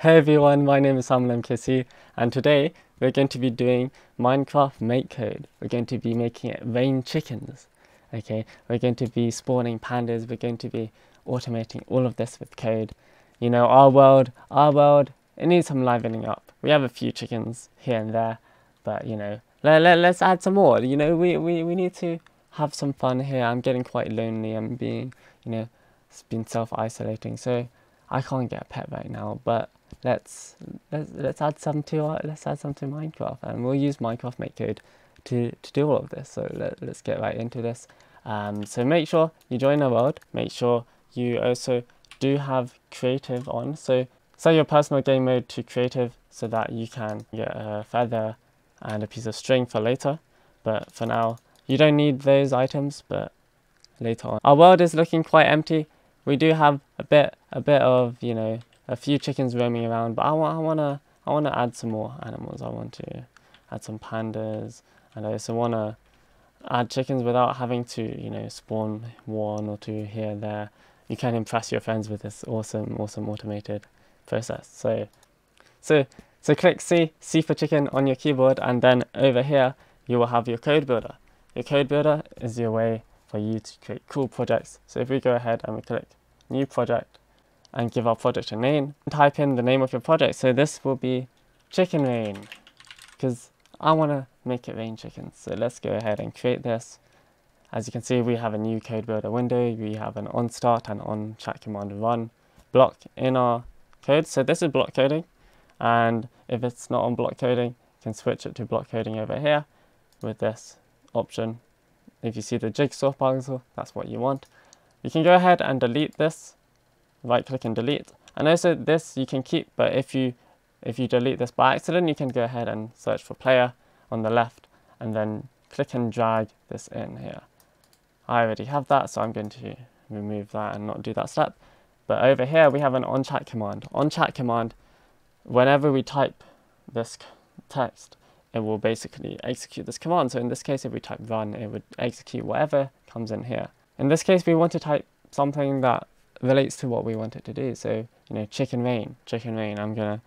Hey everyone, my name is Salman Chishti and today we're going to be doing Minecraft MakeCode. We're going to be making it rain chickens. Okay, we're going to be spawning pandas, we're going to be automating all of this with code. You know, our world, our world, it needs some livening up. We have a few chickens here and there, but you know, let, let, let's add some more. You know, we, we, we need to have some fun here. I'm getting quite lonely, I'm being, you know, it's been self-isolating, so I can't get a pet right now, but let's let's let's add some to our, let's add some to Minecraft, and we'll use Minecraft MakeCode to to do all of this. So let, let's get right into this. Um, so make sure you join the world. Make sure you also do have creative on. So set your personal game mode to creative so that you can get a feather and a piece of string for later. But for now, you don't need those items, but later on. Our world is looking quite empty. We do have a bit a bit of, you know, a few chickens roaming around, but I want I wanna I wanna add some more animals. I want to add some pandas, and I also wanna add chickens without having to you know spawn one or two here and there. You can impress your friends with this awesome awesome automated process. So so so click C C for chicken on your keyboard, and then over here you will have your code builder. Your code builder is your way for you to create cool projects. So if we go ahead and we click new project and give our project a name. Type in the name of your project. So this will be Chicken Rain because I want to make it rain chickens. So let's go ahead and create this. As you can see, we have a new code builder window. We have an on start and on chat command run block in our code. So this is block coding. And if it's not on block coding, you can switch it to block coding over here with this option. If you see the jigsaw puzzle, that's what you want. You can go ahead and delete this right click and delete. And also this you can keep, but if you if you delete this by accident, you can go ahead and search for player on the left and then click and drag this in here. I already have that, so I'm going to remove that and not do that step. But over here, we have an on chat command. On chat command, whenever we type this text, it will basically execute this command. So in this case, if we type run, it would execute whatever comes in here. In this case, we want to type something that relates to what we want it to do. So, you know, chicken rain, chicken rain, I'm going to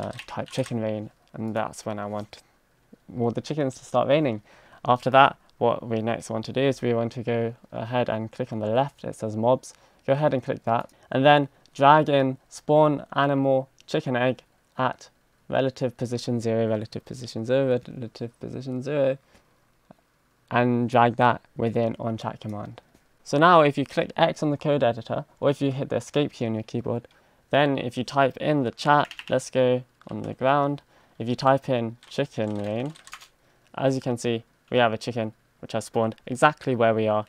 uh, type chicken rain, and that's when I want all the chickens to start raining. After that, what we next want to do is we want to go ahead and click on the left, it says mobs, go ahead and click that, and then drag in spawn animal chicken egg at relative position 0, relative position 0, relative position 0, and drag that within on chat command. So now if you click X on the code editor, or if you hit the escape key on your keyboard, then if you type in the chat, let's go on the ground, if you type in chicken rain, as you can see, we have a chicken which has spawned exactly where we are.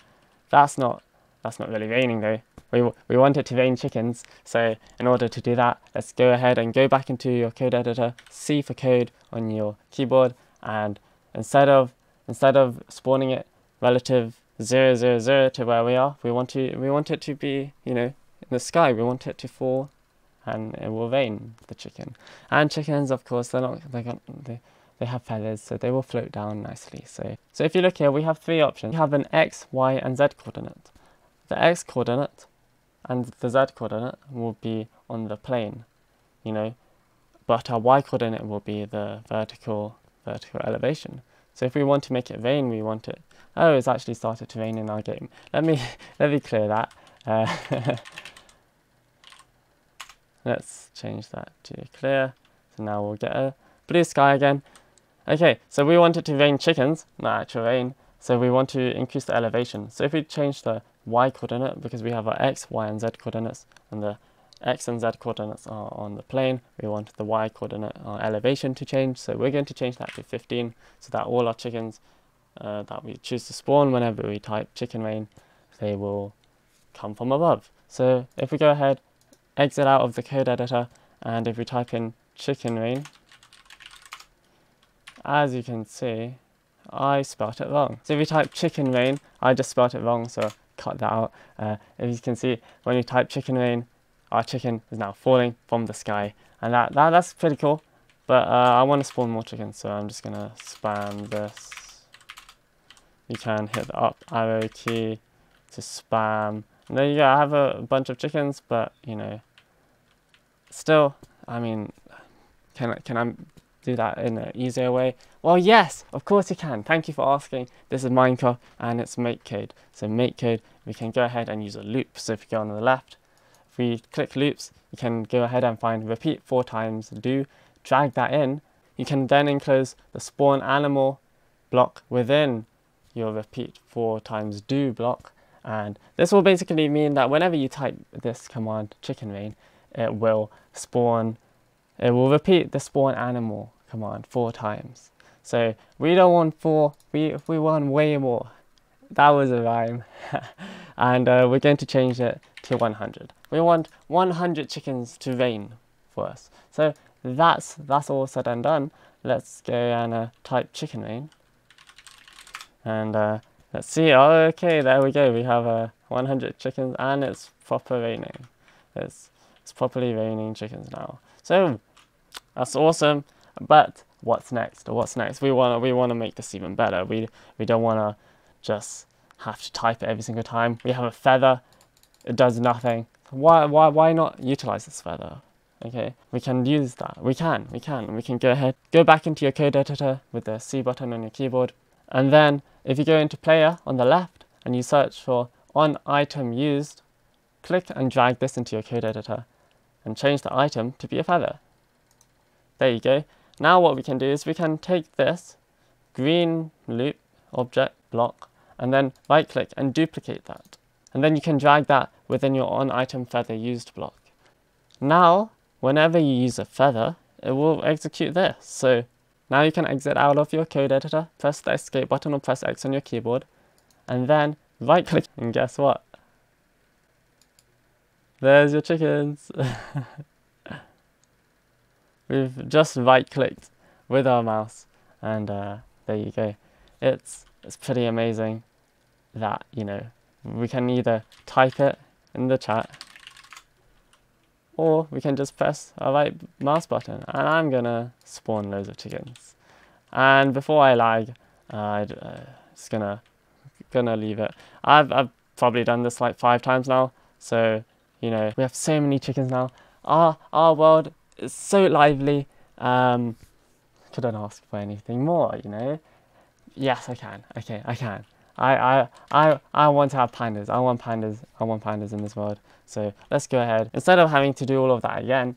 That's not, that's not really raining though. We, we want it to rain chickens, so in order to do that, let's go ahead and go back into your code editor, C for code on your keyboard, and instead of, instead of spawning it relative zero zero zero to where we are. We want to we want it to be you know in the sky. We want it to fall, and it will rain the chicken. And chickens, of course, they're not they got they they have feathers, so they will float down nicely. So so if you look here, we have three options. We have an x, y, and z coordinate. The x coordinate and the z coordinate will be on the plane, you know, but our y coordinate will be the vertical vertical elevation. So if we want to make it rain, we want it... Oh, it's actually started to rain in our game. Let me, let me clear that. Uh, let's change that to clear. So now we'll get a blue sky again. Okay, so we want it to rain chickens, not actual rain. So we want to increase the elevation. So if we change the y coordinate, because we have our x, y, and z coordinates, and the x and z coordinates are on the plane. We want the y coordinate, our elevation to change. So we're going to change that to 15 so that all our chickens uh, that we choose to spawn whenever we type chicken rain, they will come from above. So if we go ahead, exit out of the code editor, and if we type in chicken rain, as you can see, I spelt it wrong. So if you type chicken rain, I just spelt it wrong, so cut that out. Uh, you can see, when you type chicken rain, our chicken is now falling from the sky. And that, that that's pretty cool. But uh, I want to spawn more chickens, so I'm just going to spam this. You can hit the up arrow key to spam. And there you go, I have a bunch of chickens, but, you know, still, I mean, can I, can I do that in an easier way? Well, yes, of course you can. Thank you for asking. This is Minecraft and it's MakeCode. So MakeCode, we can go ahead and use a loop. So if you go on the left, if we click loops, you can go ahead and find repeat four times, do, drag that in. You can then enclose the spawn animal block within your repeat four times do block. And this will basically mean that whenever you type this command chicken rain, it will spawn, it will repeat the spawn animal command four times. So we don't want four, we, we want way more. That was a rhyme. and uh, we're going to change it to 100. We want 100 chickens to rain for us. So that's, that's all said and done. Let's go and uh, type chicken rain. And uh, let's see, oh, okay, there we go. We have uh, 100 chickens and it's proper raining. It's, it's properly raining chickens now. So that's awesome. But what's next? What's next? We want to we want to make this even better. We we don't want to just have to type it every single time. We have a feather. It does nothing. Why why why not utilize this feather? Okay, we can use that. We can, we can. We can go ahead, go back into your code editor with the C button on your keyboard. And then if you go into player on the left and you search for on item used, click and drag this into your code editor and change the item to be a feather. There you go. Now what we can do is we can take this green loop object block and then right click and duplicate that. And then you can drag that within your on item feather used block. Now, whenever you use a feather, it will execute this. So now you can exit out of your code editor, press the escape button or press X on your keyboard, and then right click and guess what? There's your chickens. We've just right clicked with our mouse and uh, there you go. It's, it's pretty amazing that, you know, we can either type it in the chat or we can just press a right mouse button and I'm gonna spawn loads of chickens. And before I lag, uh, I'm uh, just gonna gonna leave it. I've, I've probably done this like five times now, so you know we have so many chickens now. Our our world is so lively. Um, couldn't ask for anything more, you know. Yes, I can. Okay, I can. I, I, I, I want to have pandas. I want pandas. I want pandas in this world. So let's go ahead. Instead of having to do all of that again,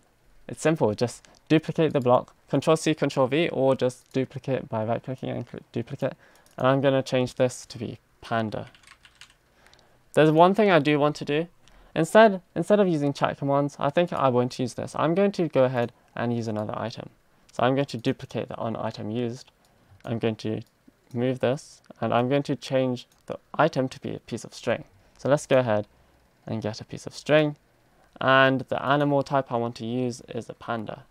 it's simple. Just duplicate the block, Control C, Control V, or just duplicate by right clicking and click duplicate. And I'm going to change this to be panda. There's one thing I do want to do. Instead, instead of using chat commands, I think I won't use this. I'm going to go ahead and use another item. So I'm going to duplicate the on item used. I'm going to move this and I'm going to change the item to be a piece of string. So let's go ahead and get a piece of string and the animal type I want to use is a panda.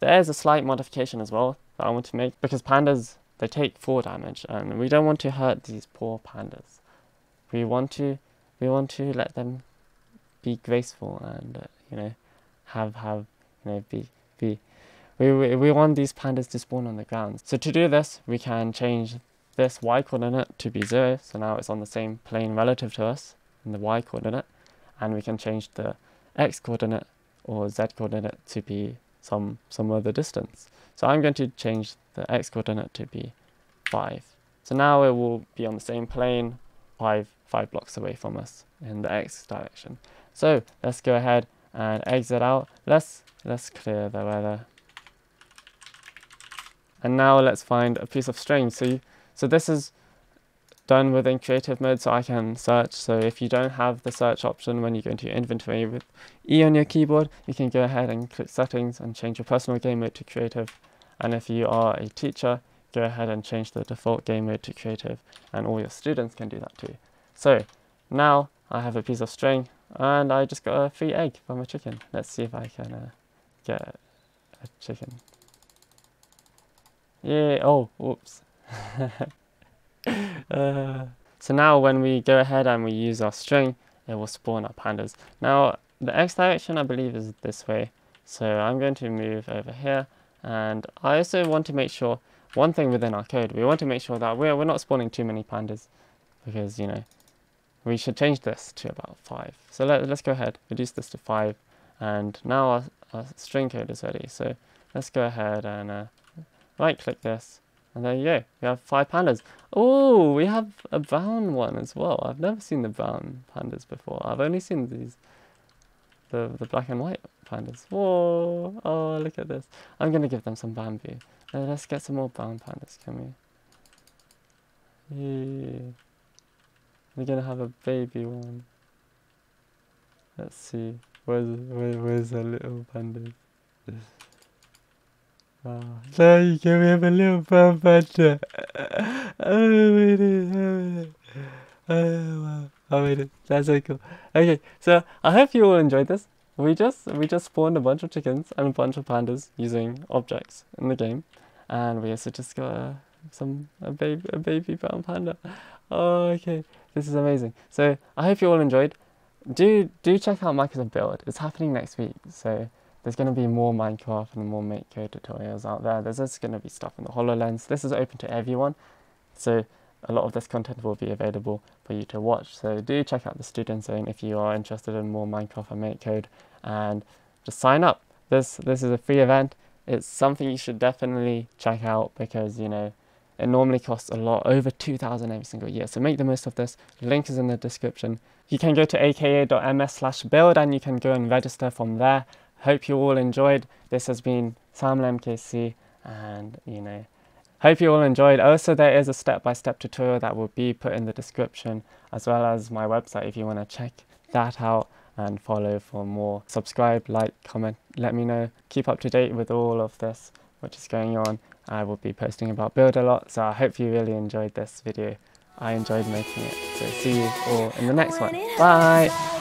There is a slight modification as well that I want to make because pandas they take 4 damage and we don't want to hurt these poor pandas. We want to we want to let them be graceful and uh, you know have have you know be be we, we, want these pandas to spawn on the ground. So to do this, we can change this y coordinate to be 0, so now it's on the same plane relative to us in the y coordinate, and we can change the x coordinate or z coordinate to be some, some other distance. So I'm going to change the x coordinate to be 5. So now it will be on the same plane, 5, five blocks away from us in the x direction. So let's go ahead and exit out. Let's, let's clear the weather and now let's find a piece of string. So, you, so this is done within creative mode so I can search. So if you don't have the search option when you go into your inventory with E on your keyboard, you can go ahead and click settings and change your personal game mode to creative. And if you are a teacher, go ahead and change the default game mode to creative and all your students can do that too. So now I have a piece of string and I just got a free egg from a chicken. Let's see if I can uh, get a chicken. Yeah, oh, whoops. uh, so now when we go ahead and we use our string, it will spawn our pandas. Now, the x direction I believe is this way. So I'm going to move over here. And I also want to make sure, one thing within our code, we want to make sure that we're, we're not spawning too many pandas. Because, you know, we should change this to about 5. So let, let's go ahead, reduce this to 5. and now our, our string code is ready. So let's go ahead and uh, right click this and there you go. We have five pandas. Oh, we have a brown one as well. I've never seen the brown pandas before. I've only seen these, the, the black and white pandas. Whoa, oh, look at this. I'm going to give them some bamboo. Uh, let's get some more brown pandas, can we? Yeah. We're going to have a baby one. Let's see. Where's, where, where's the little pandas? Oh, it is. Oh, wow. Oh, it. That's so cool. Okay, so I hope you all enjoyed this. We just we just spawned a bunch of chickens and a bunch of pandas using objects in the game, and we also just got uh, some a baby a baby brown panda. Oh, okay, this is amazing. So I hope you all enjoyed. Do do check out Microsoft Build. It's happening next week, so there's going to be more Minecraft and more MakeCode tutorials out there. There's also going to be stuff in the HoloLens. This is open to everyone, so a lot of this content will be available for you to watch. So do check out the Student Zone if you are interested in more Minecraft and MakeCode, and just sign up. This this is a free event. It's something you should definitely check out because you know it normally costs a lot, over 2,000 every single year. So make the most of this. Link is in the description. You can go to aka.ms slash build and you can go and register from there. Hope you all enjoyed. This has been Salman Chishti and you know, hope you all enjoyed. Also, there is a step-by-step -step tutorial that will be put in the description as well as my website if you want to check that out and follow for more. Subscribe, like, comment, let me know. Keep up to date with all of this, which is going on. I will be posting about build a lot, so I hope you really enjoyed this video. I enjoyed making it. So see you all in the next one. Bye!